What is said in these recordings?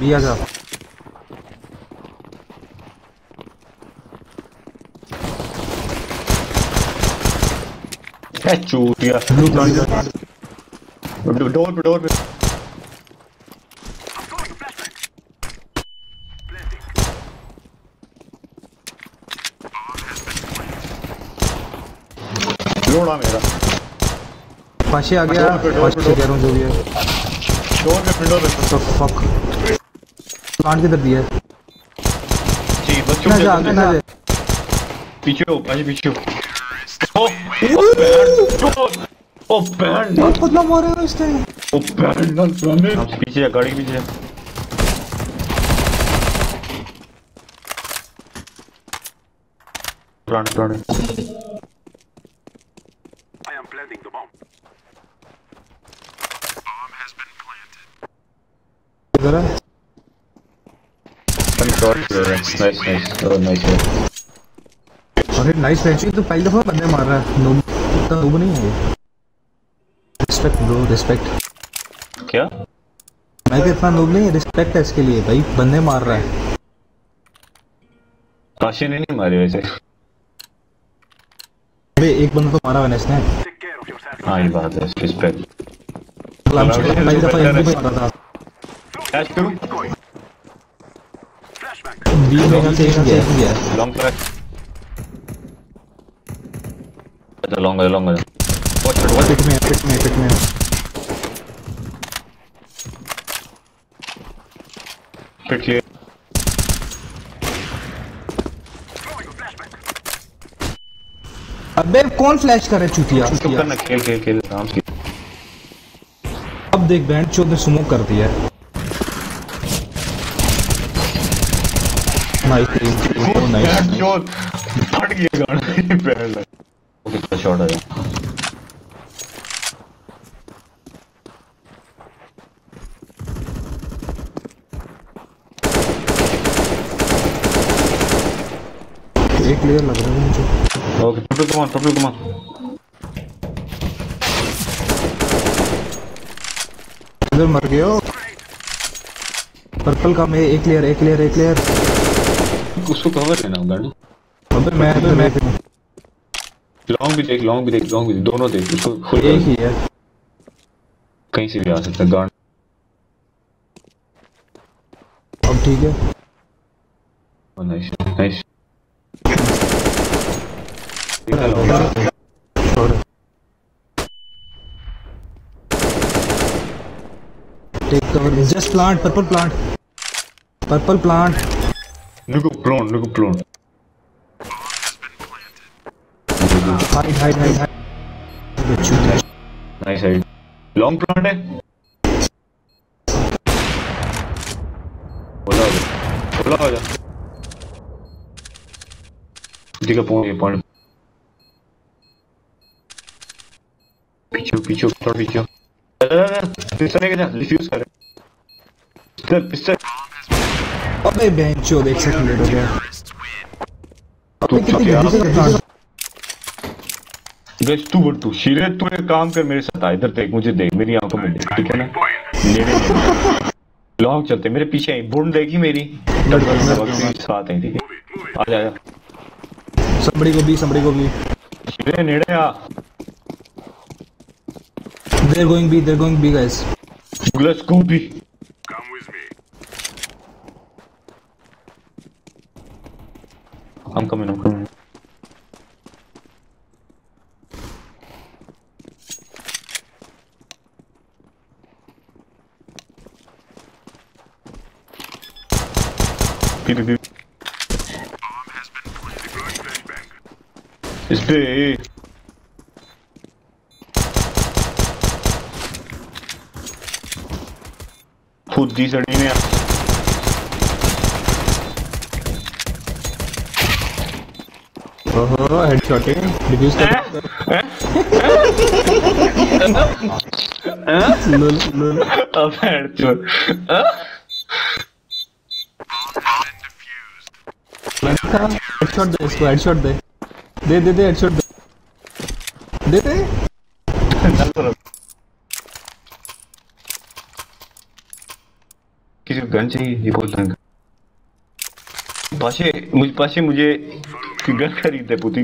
आ जा क्या चूतिया? डोर पे डोर पे। लोड़ा मेरा। पाशे आ गया। डोर डोर पाशे कह रहा हूँ जो भी है। डोर पे विंडो पे। फक प्लांट किधर दिया है? जी बस ना चुप जा ना जा पीछे हो भाई पीछे हो। ओ ओ बैंड ओ बैंड बहुत पतला मारा है इसने ओ बैंड ना सामने पीछे है गाड़ी पीछे है plant plant I am planting the bomb. इधर है? I'm sorry, nice, nice, oh, nice. अरे नाइस फ्रेंडशिप तो पहली दफ़ा बंदे मार रहा है। नूब इतना नूब नहीं है रिस्पेक्ट ब्रो रिस्पेक्ट क्या? मैं इतना नूब नहीं है रिस्पेक्ट है इसके लिए भाई बंदे मार रहा है। काशी ने नहीं मारे वैसे? अबे एक बंदा तो मारा मैंने इसने. हाँ ये बात है रिस्पेक्ट पहली दफ़ा एमपी पे मारा था। कैच करूँ. बी में का सेफ़ गया है गया लॉन्ग ट्रैक अच्छा लॉन्ग है लॉन्ग है वॉच इट वॉच पिट में पिट में पिट में पिट क्लियर. अबे कौन फ्लैश कर रहा है? चुतिया चुप करना खेल खेल खेल आराम से। अब देख बैंड चोद ने स्मोक कर दिया। है नाइस नाइस जो फट गया गाना पैर लग तो शॉट आया एक प्लेयर लग रहा है मुझे ओके टुटू कम ऑन टुटू कम ऑन इधर मर गए पर्पल का मैं एक लेयर एक लेयर एक लेयर उसको कवर लेना गाड़ी अबे मैं अबे मैं लॉन्ग भी देख लॉन्ग भी देख लॉन्ग भी देख दोनों देख उसको फुल एक ही है। कहीं से भी आ सकता है गांड। अब ठीक है। नाइस नाइस छोड़ take cover just purple plant नुको prone नुको prone hide hide hide hide nice side long plant है? बोला हो जा बोला हो जा है पहुँच गए पॉइंट। पीछे पीछे थोड़ा पीछे। पिस्टल लेके जा डिफ्यूज कर। Pistol pistol. अबे बेंचो देख सेकंड लेट हो गया अबे कितनी क्या से करता गैस तू बोल तू शीरे तू एक काम कर मेरे साथ आ इधर देख मुझे देख मेरी आँखों में देख ठीक है ना नेड़े नेड़े लॉन्ग चलते मेरे पीछे आई बुंड देखी मेरी साथ आई ठीक है आ जा जा somebody को भी somebody को भी शीरे नेड़े आ they're going B they're going B guys. गुगला स्कूपी Come I'm coming, I'm coming. Pew, pew. It's B. Put these are in here. ओहो हेडशॉटिंग डिफ्यूज कर लुल लुल अब हेड चोर लगता हेडशॉट दे इसको हेडशॉट दे दे दे दे हेडशॉट दे दे दे। किसी गन चाहिए ये बोलता है। पाशे मुझे पाशे मुझे गन खरीदते पुती।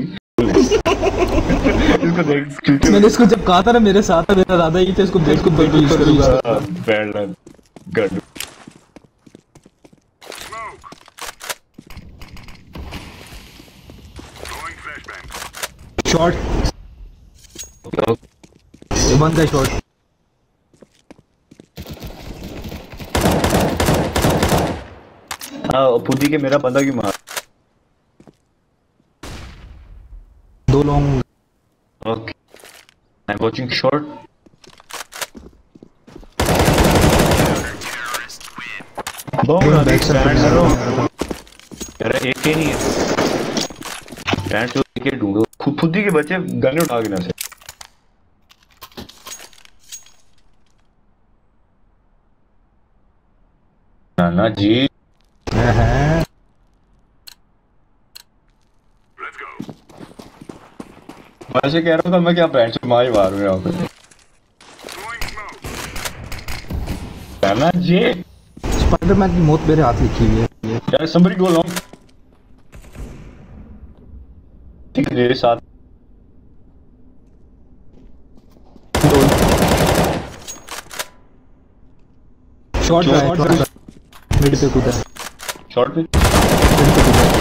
इसको देख मैंने इसको जब कहा था ना मेरे साथ है मेरा इरादा ही था इसको देख को बिल्कुल यूज़ करूँगा बैड लक गन. शॉट ये बंद है शॉट हाँ पुती के मेरा बंदा क्यों मार? दो long okay. I am watching short अरे एक ही नहीं है। बैंड तो एक ही ढूंढो। खुद खुद ही के बच्चे गन उठा के ना से। नाना जी है Let's go. मैं ऐसे कह रहा था मैं क्या बैंड से मार मार रहा हूँ. नाना जी। स्पाइडरमैन की मौत मेरे हाथ लिखी हुई है। यार somebody go along ठीक है मेरे साथ। शॉट मिड पे कूदा है। शॉर्ट पे। मिड पे कूदा है।